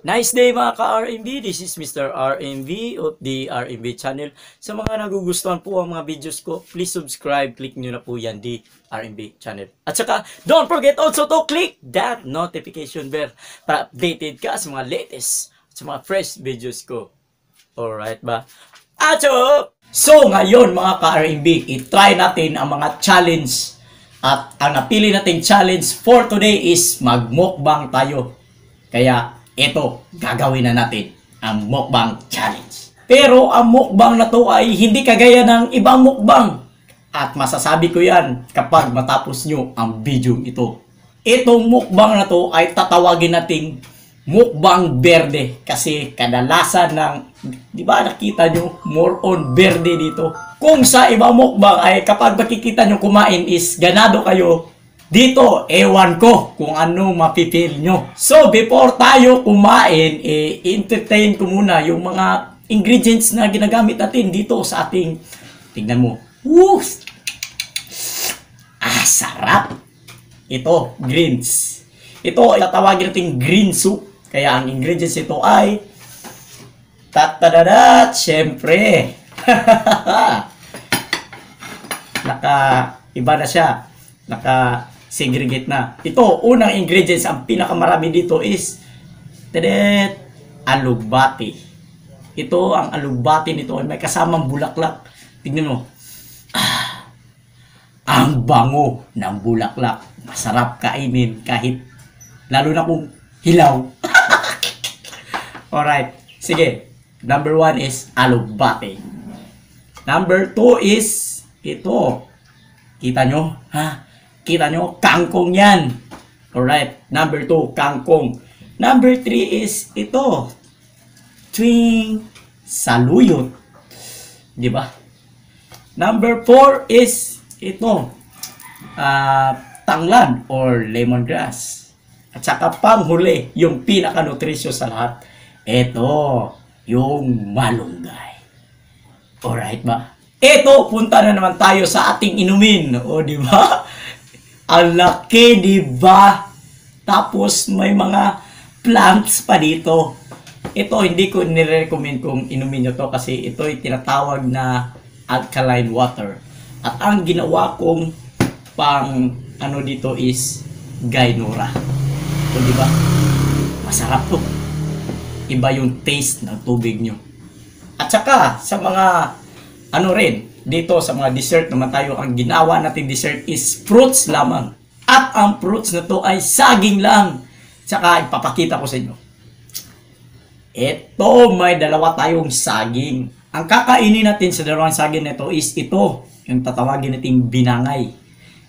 Nice day mga ka-RMB. This is Mr. RMB of the RMB channel. Sa mga nagugustuhan po ang mga videos ko, please subscribe. Click nyo na po yan di RMB channel. At saka, don't forget also to click that notification bell para updated ka sa mga latest, sa mga fresh videos ko. Alright ba? Acho! So ngayon mga ka-RMB, itry natin ang mga challenge. At ang napili nating challenge for today is mag-mukbang tayo. Kaya ito, gagawin na natin ang mukbang challenge. Pero ang mukbang na to ay hindi kagaya ng ibang mukbang. At masasabi ko yan kapag matapos nyo ang video ito. Itong mukbang na to ay tatawagin nating mukbang berde kasi kadalasan ng di ba nakita nyo more on berde dito kung sa ibang mukbang ay kapag makikita nyo kumain is ganado kayo dito, ewan ko kung ano mapipil nyo. So, before tayo kumain, eh, entertain ko muna yung mga ingredients na ginagamit natin dito sa ating, tingnan mo, Woo! Ah, sarap! Ito, greens. Ito, tatawagin natin green soup. Kaya ang ingredients ito ay tatadadat, syempre. Naka, iba na siya. Naka, segregate na. Ito, unang ingredients, ang pinakamarami dito is tadet, alugbati. Ito, ang alugbati nito ay may kasamang bulaklak. Tingnan mo. Ah, ang bango ng bulaklak. Masarap kainin kahit lalo na kung hilaw. Alright. Sige. Number one is alugbati. Number two is ito. Kita nyo? Ha? Kita nyo, kangkong yan. Alright, number 2, kangkong. Number 3 is ito. Twing saluyot. Di ba? Number 4 is ito. Uh, tanglad or lemongrass. At saka panghuli, yung pinaka-nutrisyo sa lahat. Ito, yung malunggay. Alright ba? Ito, punta na naman tayo sa ating inumin. O, di ba? Ang laki, di ba? Tapos may mga plants pa dito. Ito, hindi ko nire-recommend kung inumin nyo to kasi ito ay tinatawag na alkaline water. At ang ginawa kong pang ano dito is gainura. So, di ba? Masarap to. Iba yung taste ng tubig nyo. At saka, sa mga ano rin, dito sa mga dessert naman tayo, ang ginawa natin dessert is fruits lamang. At ang fruits na to ay saging lang. Tsaka ipapakita ko sa inyo. Ito, may dalawa tayong saging. Ang kakainin natin sa dalawang saging na ito is ito, yung tatawagin nating binangay.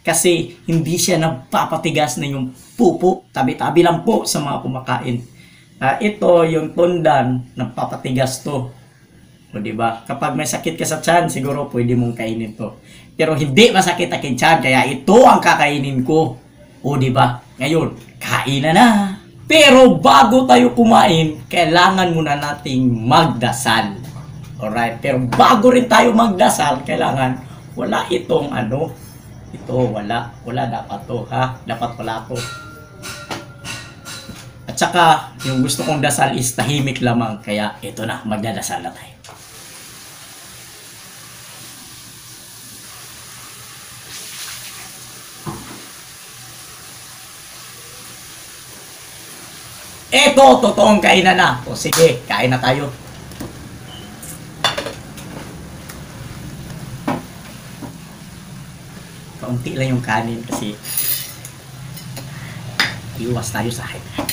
Kasi hindi siya nagpapatigas na yung pupo. Tabi-tabi lang po sa mga kumakain. Uh, ito, yung tundan, nagpapatigas to. O di ba? Kapag may sakit ka sa tiyan, siguro pwede mong kainin to. Pero hindi masakit akin tiyan, kaya ito ang kakainin ko. O di ba? Ngayon, kain na na. Pero bago tayo kumain, kailangan muna nating magdasal. Alright? Pero bago rin tayo magdasal, kailangan wala itong ano. Ito, wala. Wala dapat to, ha? Dapat wala to. At saka, yung gusto kong dasal is tahimik lamang. Kaya ito na, magdadasal na tayo. Eto, totoong kainan na. O sige, kain na tayo. Kaunti lang yung kanin kasi iwas tayo sa hype.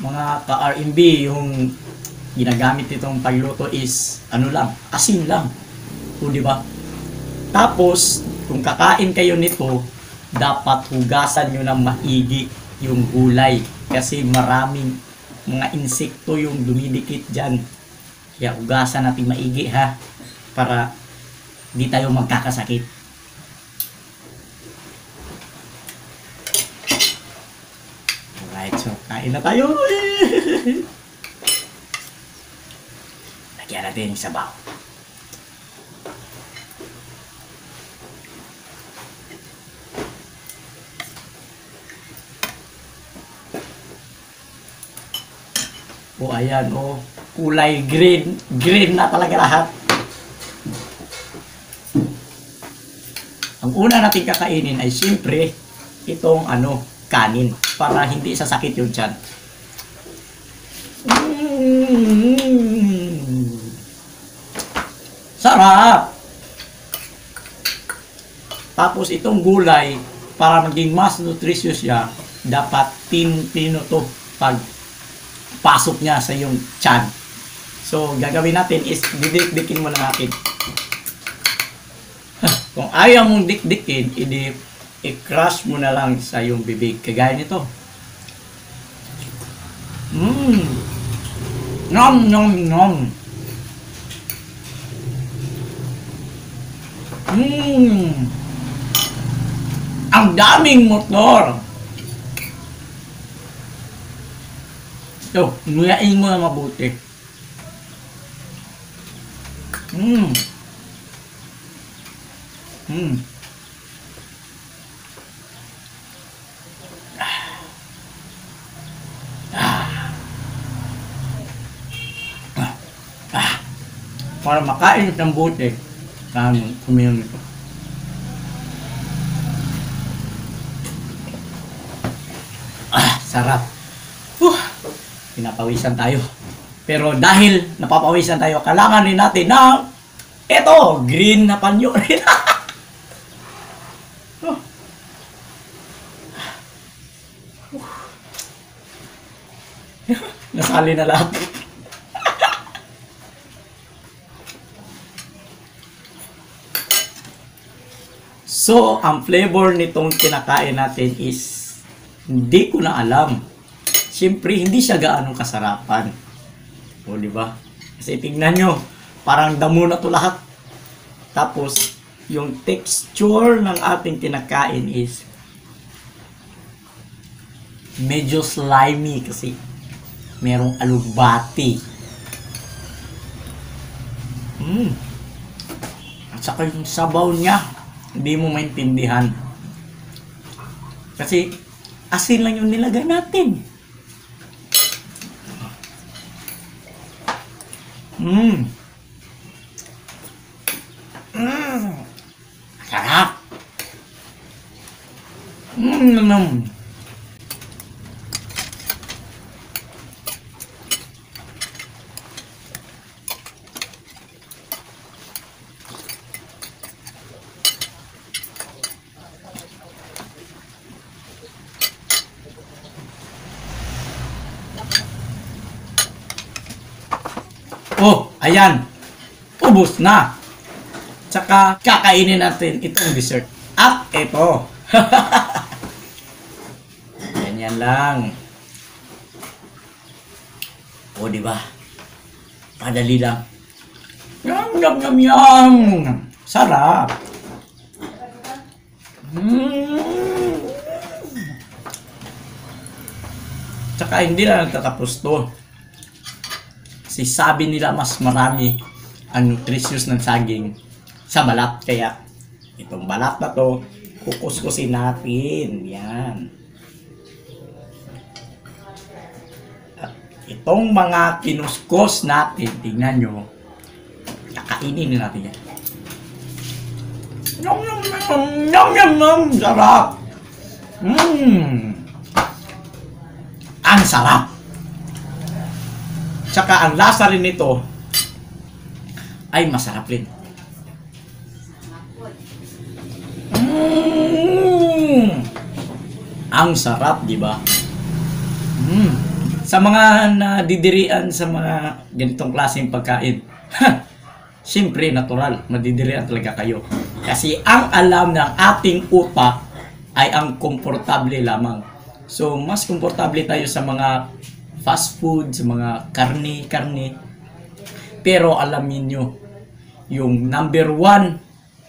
Mga ka-RMB, yung ginagamit itong pagluto is ano lang, asin lang. O di ba? Tapos, kung kakain kayo nito, dapat hugasan nyo ng maigi yung gulay kasi maraming mga insekto yung dumidikit dyan. Kaya hugasan natin maigi ha para di tayo magkakasakit. Alright, so kain na tayo. natin sabaw. O oh, ayan o, oh, kulay green, green na talaga lahat. Ang una natin kakainin ay siyempre itong ano, kanin para hindi sasakit yung tiyan. Sarap! Tapos itong gulay, para maging mas nutritious siya, dapat tin-pino to pag pasok niya sa yung tiyan. So, gagawin natin is didikdikin mo na natin. Kung ayaw mong dikdikin, idi i-crush mo na lang sa yung bibig. Kagaya nito. Mmm. Nom, nom, nom. Mmm. Ang daming motor. Ito, nguyain mo na mabuti. Mmm. Mmm. para makain ng buti, kami kuminom ito. Ah, sarap. Huh, pinapawisan tayo. Pero dahil napapawisan tayo, kailangan din natin ng eto, green na panyo rin. Huh. Nasali na lahat. So, ang flavor nitong kinakain natin is hindi ko na alam. Siyempre, hindi siya gaano kasarapan. O, di ba? Kasi tingnan nyo, parang damo na to lahat. Tapos, yung texture ng ating kinakain is medyo slimy kasi merong alugbati. Mm. At saka yung sabaw niya, hindi mo maintindihan. Kasi asin lang yung nilagay natin. Mmm. Mmm. Sarap. Mmm. Mmm. Oh, ayan. Ubus na. Tsaka kakainin natin itong dessert. At ito. Ganyan lang. O, di ba? Madali lang. Yum, yum, yum, yum. Sarap. Mm. Tsaka hindi na nagtatapos to. Kasi sabi nila mas marami ang nutritious ng saging sa balat. Kaya itong balat na to, kukuskusin natin. Yan. At itong mga kinuskos natin, tingnan nyo, kakainin na natin yan. Yum, yum, yum, yum, yum, yum, sarap. Mmm. Ang sarap. Tsaka ang lasa rin nito ay masarap rin. Mm. Ang sarap, di ba? Mm. Sa mga nadidirian sa mga ganitong klaseng pagkain, siyempre natural, madidirian talaga kayo. Kasi ang alam ng ating utak ay ang komportable lamang. So, mas komportable tayo sa mga fast food, sa mga karne-karne. Pero alamin nyo, yung number one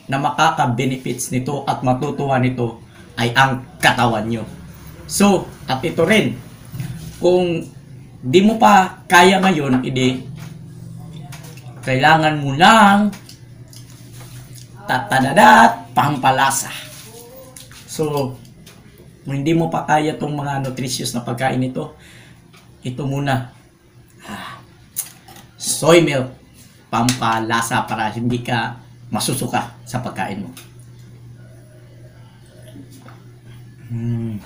na makaka-benefits nito at matutuwa nito ay ang katawan nyo. So, at ito rin, kung di mo pa kaya ngayon, hindi, kailangan mo lang tatadadat, pampalasa. So, kung hindi mo pa kaya itong mga nutritious na pagkain ito, ito muna. Ha, soy milk. Pampalasa para hindi ka masusuka sa pagkain mo. Mm.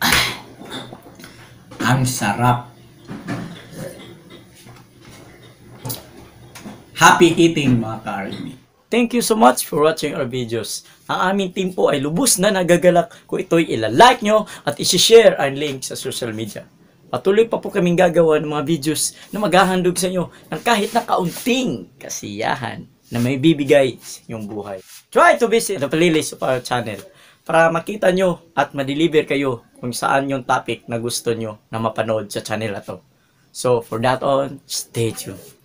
Ah. Ang sarap. Happy eating mga ka-RMB. Thank you so much for watching our videos. Ang aming team po ay lubos na nagagalak kung ito'y ilalike nyo at isi-share ang link sa social media. Patuloy pa po kaming gagawa ng mga videos na maghahandog sa inyo ng kahit na kaunting kasiyahan na may bibigay sa inyong buhay. Try to visit the playlist of our channel para makita nyo at ma-deliver kayo kung saan yung topic na gusto nyo na mapanood sa channel na to. So, for that on, stay tuned.